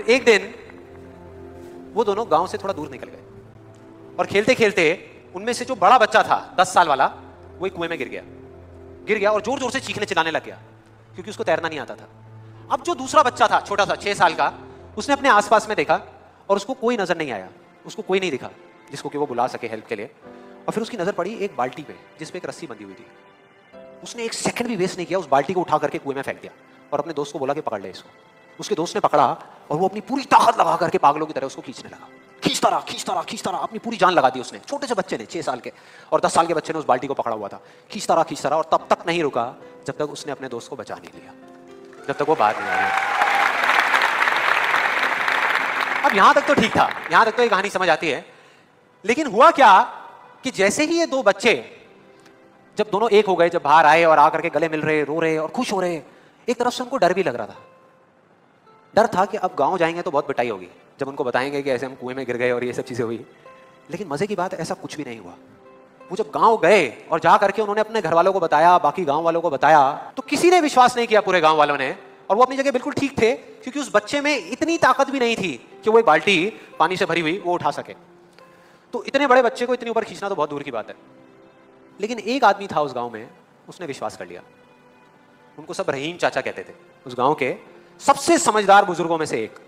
तो एक दिन वो दोनों गाँव से थोड़ा दूर निकल गए। और खेलते खेलते उनमें से जो बड़ा बच्चा था, दस साल वाला, वो एक कुएँ में गिर गया। गिर गया और ज़ोर ज़ोर से चीखने चिल्लाने लग गया, क्योंकि उसको तैरना नहीं आता था। अब जो दूसरा बच्चा था, छोटा सा छह साल का, उसने अपने आसपास में देखा और उसको कोई नज़र नहीं आया। उसको कोई नहीं दिखा, जिसको कि वो बुला सके हेल्प के लिए। और फिर उसकी नज़र पड़ी एक बाल्टी पे जिसपे एक रस्सी बंधी हुई थी। उसने एक सेकंड भी वेस्ट नहीं किया, उस बाल्टी को उठा करके कुएँ में फेंक दिया और अपने दोस्त को बोला कि पकड़ ले इसको। उसके दोस्त ने पकड़ा और वो अपनी पूरी ताकत लगा करके पागलों की तरह उसको खींचने लगा। खींचता रहा खींचता रहा खींचता रहा, अपनी पूरी जान लगा दी उसने। छोटे से बच्चे ने छह साल के। और दस साल के बच्चे ने उस बाल्टी को पकड़ा हुआ था। खींचता रहा खींचता रहा और तब तक नहीं रुका जब तक उसने अपने दोस्त को बचा नहीं लिया। जब तक वो बाहर नहीं आया अब यहाँ तक तो ठीक था। यहाँ तक तो ये कहानी समझ आती है। लेकिन हुआ क्या कि जैसे ही ये दो बच्चे जब दोनों एक हो गए, जब बाहर आए और आकर के गले मिल रहे, रो रहे और खुश हो रहे, एक तरफ़ से उनको डर भी लग रहा था। डर था कि अब गाँव जाएँगे तो बहुत पिटाई होगी, जब उनको बताएँगे कि ऐसे हम कुएँ में गिर गए और ये सब चीज़ें हुई। लेकिन मज़े की बात, ऐसा कुछ भी नहीं हुआ। वो जब गाँव गए और जा करके उन्होंने अपने घर वालों को बताया, बाकी गाँव वालों को बताया तो किसी ने विश्वास नहीं किया पूरे गाँव वालों ने। और वो अपनी जगह बिल्कुल ठीक थे, क्योंकि उस बच्चे में इतनी ताकत भी नहीं थी कि वो एक बाल्टी पानी से भरी हुई वो उठा सके। तो इतने बड़े बच्चे को इतनी ऊपर खींचना तो बहुत दूर की बात है। लेकिन एक आदमी था उस गाँव में, उसने विश्वास कर लिया। उनको सब रहीम चाचा कहते थे, उस गाँव के सबसे समझदार बुज़ुर्गों में से एक।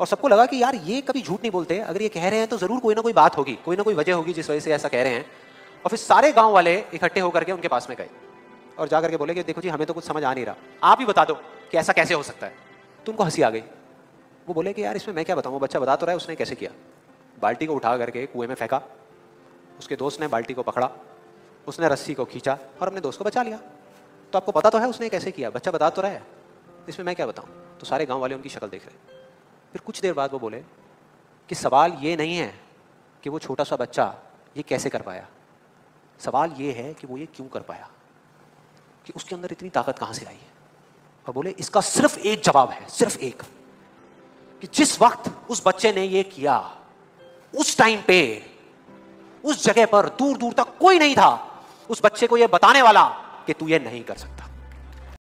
और सबको लगा कि यार, ये कभी झूठ नहीं बोलते। अगर ये कह रहे हैं तो ज़रूर कोई ना कोई बात होगी, कोई ना कोई वजह होगी जिस वजह से ऐसा कह रहे हैं। और फिर सारे गाँव वाले इकट्ठे होकर के उनके पास में गए और जाकर के बोले कि देखो जी, हमें तो कुछ समझ आ नहीं रहा। आप ही बता दो कि ऐसा कैसे हो सकता है। तो उनको हँसी आ गई। वो बोले कि यार, इसमें मैं क्या बताऊँ? वो बच्चा बता तो रहा है, उसने कैसे किया? बाल्टी को उठा करके कुएँ में फेंका। उसके दोस्त ने बाल्टी को पकड़ा, उसने रस्सी को खींचा और अपने दोस्त को बचा लिया। तो आपको पता तो है उसने कैसे किया? बच्चा बता तो रहा है। इसमें मैं क्या बताऊँ? तो सारे गाँव वाले उनकी शक्ल देख रहे फिर कुछ देर बाद वो बोले कि सवाल ये नहीं है कि वो छोटा सा बच्चा ये कैसे कर पाया। सवाल ये है कि वो ये क्यों कर पाया? कि उसके अंदर इतनी ताकत कहाँ से आई? है और बोले, इसका सिर्फ़ एक जवाब है, सिर्फ़ एक। कि जिस वक्त उस बच्चे ने ये किया, उस टाइम पे, उस जगह पर दूर दूर तक कोई नहीं था। उस बच्चे को ये बताने वाला कि तू ये नहीं कर सकता।